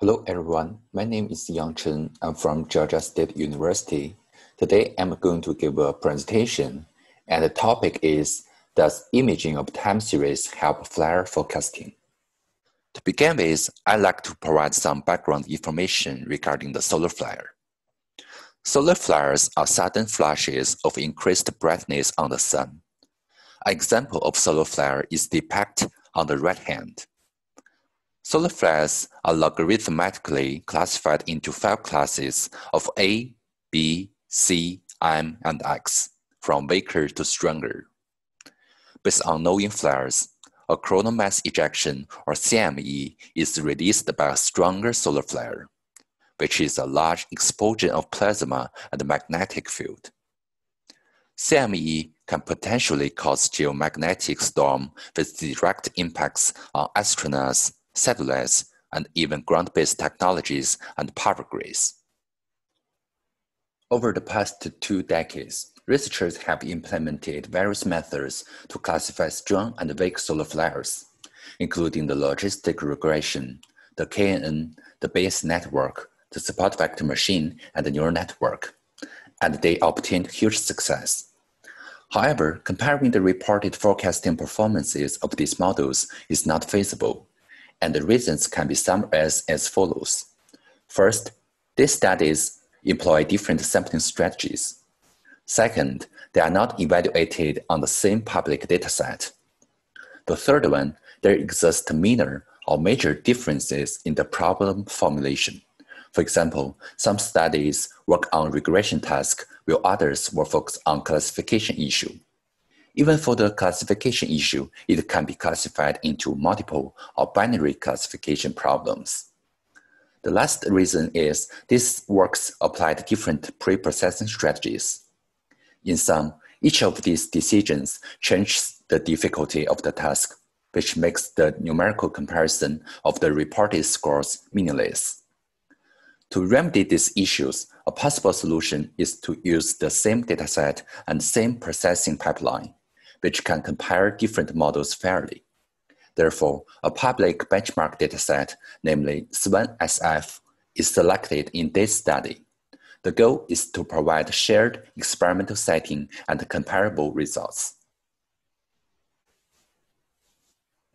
Hello everyone, my name is Yang Chen. I'm from Georgia State University. Today I'm going to give a presentation and the topic is Does imaging of time series help flare forecasting? To begin with, I'd like to provide some background information regarding the solar flare. Solar flares are sudden flashes of increased brightness on the sun. An example of solar flare is depicted on the right hand. Solar flares are logarithmically classified into five classes of A, B, C, M, and X, from weaker to stronger. Based on knowing flares, a coronal mass ejection or CME is released by a stronger solar flare, which is a large explosion of plasma and magnetic field. CME can potentially cause geomagnetic storm with direct impacts on astronauts, satellites, and even ground-based technologies and power grids. Over the past two decades, researchers have implemented various methods to classify strong and weak solar flares, including the logistic regression, the KNN, the Bayes network, the support vector machine, and the neural network, and they obtained huge success. However, comparing the reported forecasting performances of these models is not feasible, and the reasons can be summarized as follows. First, these studies employ different sampling strategies. Second, they are not evaluated on the same public dataset. The third one, there exist minor or major differences in the problem formulation. For example, some studies work on regression task while others will focus on classification issue. Even for the classification issue, it can be classified into multiple or binary classification problems. The last reason is these works applied different pre-processing strategies. In sum, each of these decisions changes the difficulty of the task, which makes the numerical comparison of the reported scores meaningless. To remedy these issues, a possible solution is to use the same dataset and same processing pipeline, which can compare different models fairly. Therefore, a public benchmark dataset, namely SWAN-SF, is selected in this study. The goal is to provide shared experimental setting and comparable results.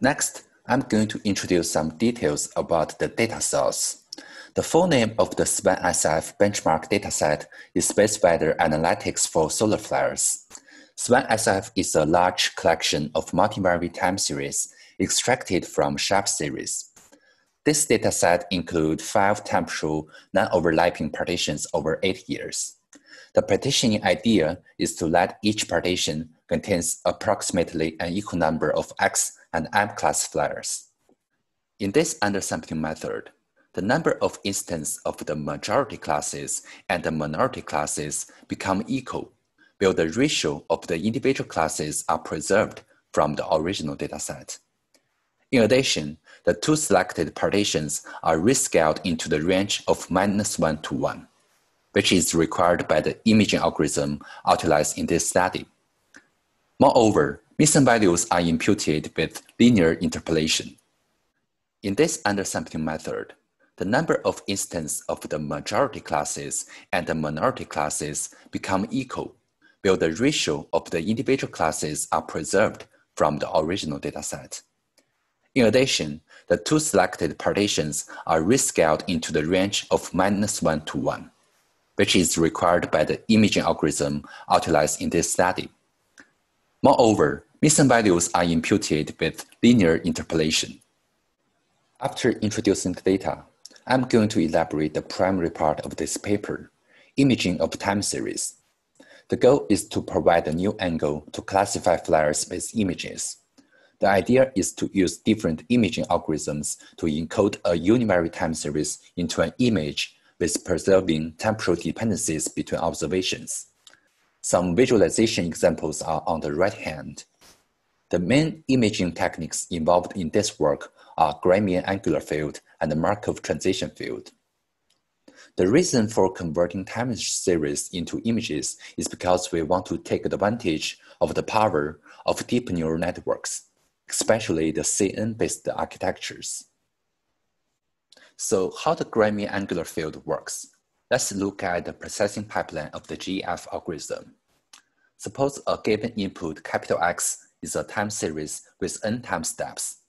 Next, I'm going to introduce some details about the data source. The full name of the SWAN-SF benchmark dataset is Space Weather Analytics for Solar Flares. SWAN-SF is a large collection of multivariate time series extracted from SHARP series. This dataset includes five temporal non-overlapping partitions over eight years. The partitioning idea is to let each partition contains approximately an equal number of X and M class flares. In this undersampling method, the number of instances of the majority classes and the minority classes become equal, the ratio of the individual classes are preserved from the original dataset. In addition, the two selected partitions are rescaled into the range of minus 1 to 1, which is required by the imaging algorithm utilized in this study. Moreover, missing values are imputed with linear interpolation. In this undersampling method, the number of instances of the majority classes and the minority classes become equal, while the ratio of the individual classes are preserved from the original dataset. In addition, the two selected partitions are rescaled into the range of minus 1 to 1, which is required by the imaging algorithm utilized in this study. Moreover, missing values are imputed with linear interpolation. After introducing the data, I'm going to elaborate the primary part of this paper, imaging of time series. The goal is to provide a new angle to classify flares with images. The idea is to use different imaging algorithms to encode a univariate time series into an image with preserving temporal dependencies between observations. Some visualization examples are on the right hand. The main imaging techniques involved in this work are Gramian angular field and Markov transition field. The reason for converting time series into images is because we want to take advantage of the power of deep neural networks especially the CNN-based architectures. So how the Gramian angular field works? Let's look at the processing pipeline of the GF algorithm. Suppose a given input capital X is a time series with n time steps.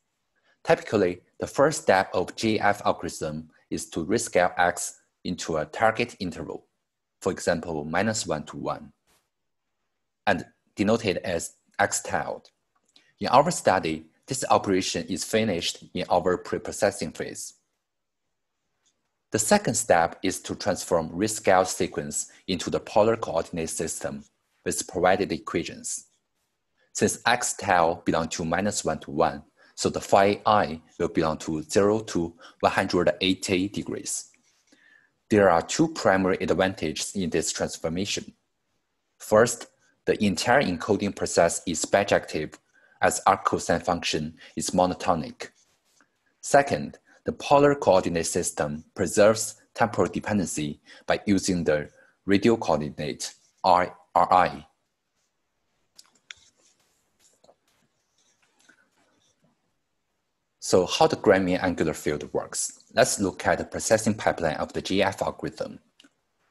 Typically, the first step of GF algorithm is to rescale X into a target interval, for example, minus one to one, and denoted as X tilde. In our study, this operation is finished in our preprocessing phase. The second step is to transform rescaled sequence into the polar coordinate system with provided equations. Since x tilde belong to minus 1 to 1, so the phi i will belong to 0 to 180 degrees. There are two primary advantages in this transformation. First, the entire encoding process is bijective as arc cosine function is monotonic. Second, the polar coordinate system preserves temporal dependency by using the radial coordinate RI. So how the Gramian angular field works? Let's look at the processing pipeline of the GF algorithm.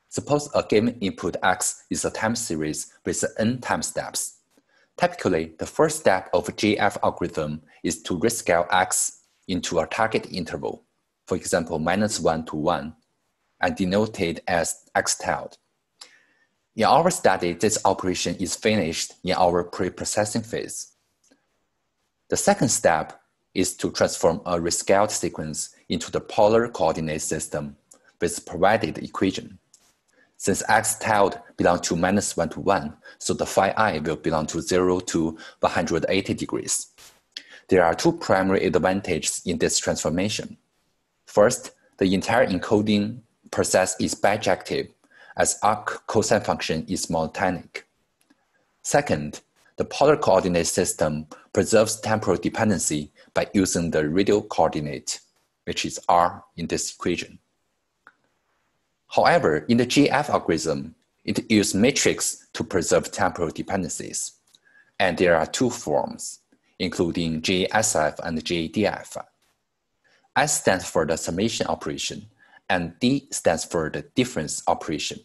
Suppose a given input X is a time series with n time steps. Typically, the first step of GF algorithm is to rescale X into a target interval, for example, minus 1 to 1, and denoted as x tilde. In our study, this operation is finished in our pre-processing phase. The second step is to transform a rescaled sequence into the polar coordinate system with provided equation. Since x tilde belong to minus 1 to 1, so the phi i will belong to 0 to 180 degrees. There are two primary advantages in this transformation. First, the entire encoding process is bijective as arc cosine function is monotonic. Second, the polar coordinate system preserves temporal dependency by using the radial coordinate, which is r in this equation. However, in the GF algorithm, it uses matrix to preserve temporal dependencies. And there are two forms including GSF and GDF. S stands for the summation operation, and D stands for the difference operation.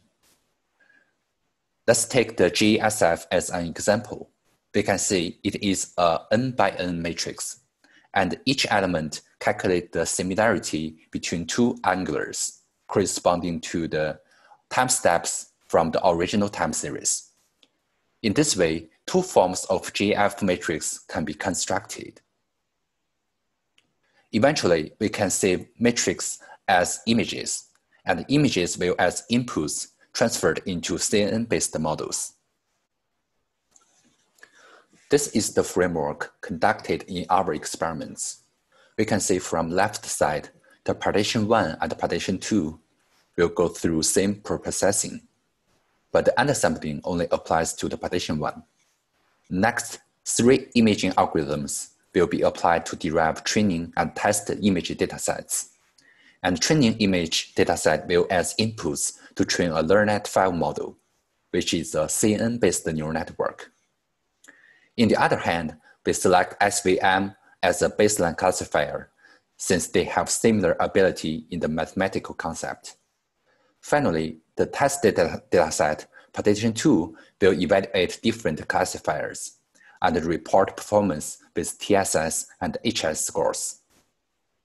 Let's take the GSF as an example. We can see it is a n by n matrix, and each element calculates the similarity between two angulars corresponding to the time steps from the original time series. In this way, two forms of GEF matrix can be constructed. Eventually, we can save matrix as images, and images will as inputs transferred into CNN-based models. This is the framework conducted in our experiments. We can see from left side, the partition 1 and the partition 2 will go through same preprocessing, but the undersampling only applies to the partition 1. Next, three imaging algorithms will be applied to derive training and test image datasets. And training image dataset will as inputs to train a LeNet 5 model, which is a CNN-based neural network. In the other hand, we select SVM as a baseline classifier since they have similar ability in the mathematical concept. Finally, the test data dataset Partition 2 will evaluate different classifiers and report performance with TSS and HS scores.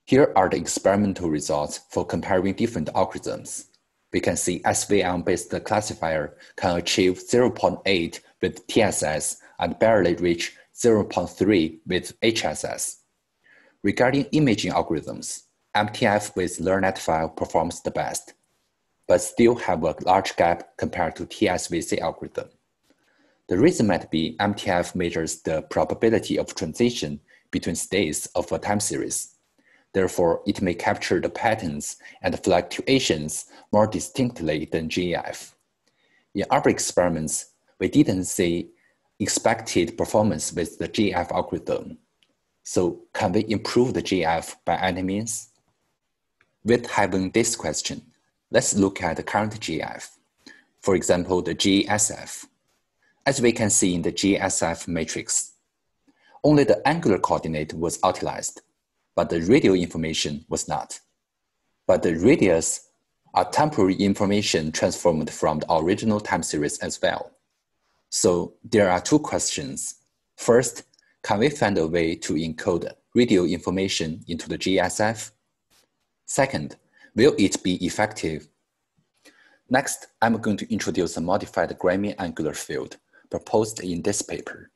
Here are the experimental results for comparing different algorithms. We can see SVM-based classifier can achieve 0.8 with TSS and barely reach 0.3 with HSS. Regarding imaging algorithms, MTF with LeNet 5 performs the best but still have a large gap compared to TSVC algorithm. The reason might be MTF measures the probability of transition between states of a time series. Therefore, it may capture the patterns and fluctuations more distinctly than GEF. In our experiments, we didn't see expected performance with the GEF algorithm. So can we improve the GEF by any means? With having this question, Let's look at the current GEF. For example, the GSF. As we can see in the GSF matrix, only the angular coordinate was utilized, but the radial information was not. but the radius are temporary information transformed from the original time series as well. So there are two questions. First, can we find a way to encode radial information into the GSF? Second, will it be effective? Next, I'm going to introduce a modified Gramian angular field proposed in this paper.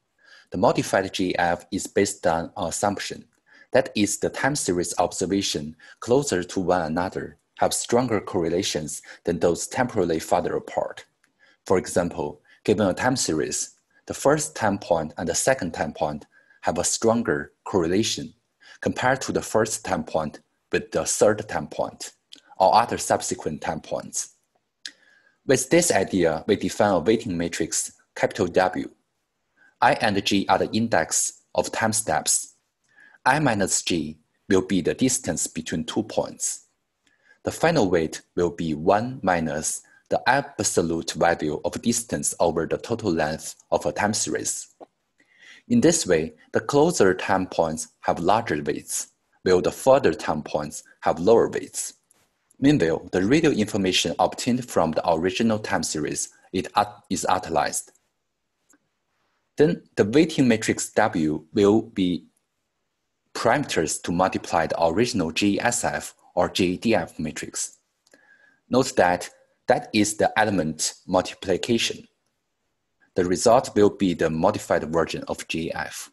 The modified GF is based on an assumption that is the time series observation closer to one another have stronger correlations than those temporally farther apart. For example, given a time series, the first time point and the second time point have a stronger correlation compared to the first time point with the third time point or other subsequent time points. With this idea, we define a weighting matrix capital W. I and G are the index of time steps. I minus G will be the distance between two points. The final weight will be 1 minus the absolute value of distance over the total length of a time series. In this way, the closer time points have larger weights, while the further time points have lower weights. Meanwhile, the radial information obtained from the original time series is utilized. Then the weighting matrix W will be parameters to multiply the original GSF or GDF matrix. Note that that is the element multiplication. The result will be the modified version of GF.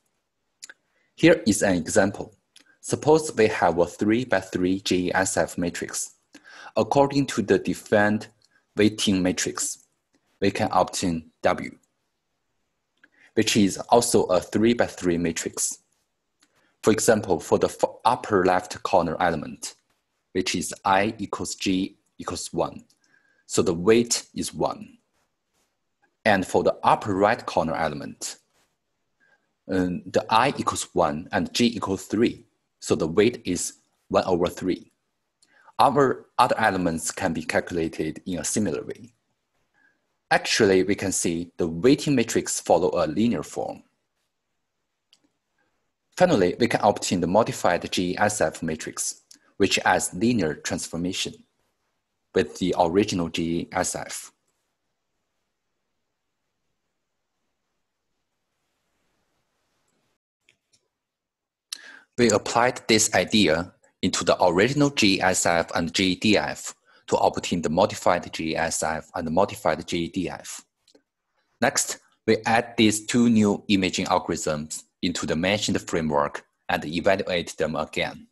Here is an example. Suppose we have a 3 by 3 GSF matrix. According to the defined weighting matrix, we can obtain W, which is also a 3 by 3 matrix. For example, for the upper left corner element, which is I equals G equals 1, so the weight is 1 and for the upper right corner element, um, the i equals 1 and g equals 3. So the weight is 1 over 3. Our other elements can be calculated in a similar way. Actually, we can see the weighting matrix follow a linear form. Finally, we can obtain the modified GSF matrix, which has linear transformation with the original GSF. We applied this idea into the original GSF and GDF to obtain the modified GSF and the modified GDF. Next, we add these two new imaging algorithms into the mentioned framework and evaluate them again.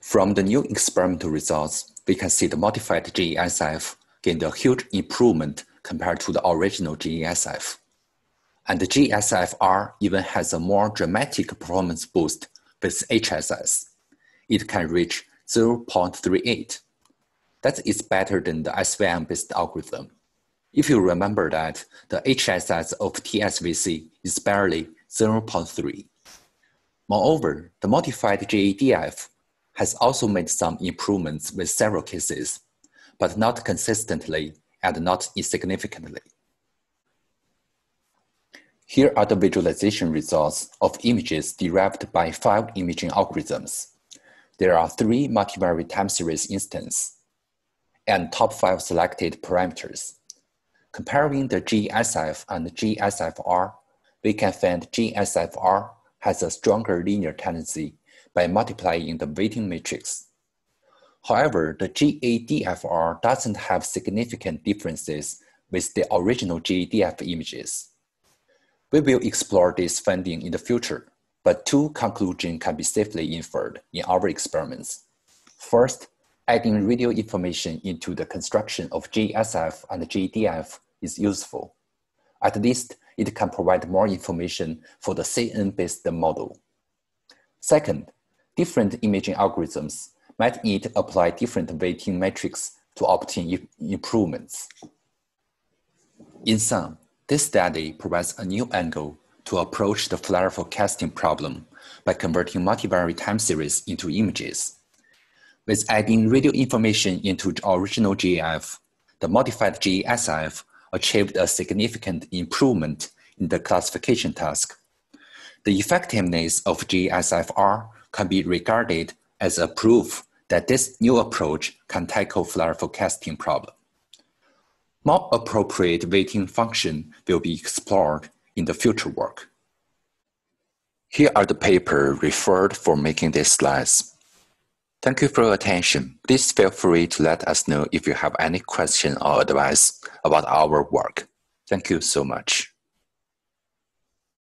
From the new experimental results, we can see the modified GSF gained a huge improvement compared to the original GSF and the GSFR even has a more dramatic performance boost with HSS. It can reach 0.38. That is better than the SVM-based algorithm. If you remember that the HSS of TSVC is barely 0.3. Moreover, the modified GADF has also made some improvements with several cases, but not consistently and not insignificantly. Here are the visualization results of images derived by five imaging algorithms. There are three multivariate time series instances and top five selected parameters. Comparing the GSF and GSFR, we can find GSFR has a stronger linear tendency by multiplying the weighting matrix. However, the GADFR doesn't have significant differences with the original GADF images. We will explore this finding in the future, but two conclusions can be safely inferred in our experiments. First, adding radial information into the construction of GSF and GDF is useful. At least it can provide more information for the CNN-based model. Second, different imaging algorithms might need to apply different weighting metrics to obtain improvements. In sum, this study provides a new angle to approach the flare forecasting problem by converting multivariate time series into images. With adding radial information into the original GF, the modified GSF achieved a significant improvement in the classification task. The effectiveness of GSFR can be regarded as a proof that this new approach can tackle flare forecasting problem. More appropriate weighting function will be explored in the future work. Here are the paper referred for making these slides. Thank you for your attention. Please feel free to let us know if you have any question or advice about our work. Thank you so much.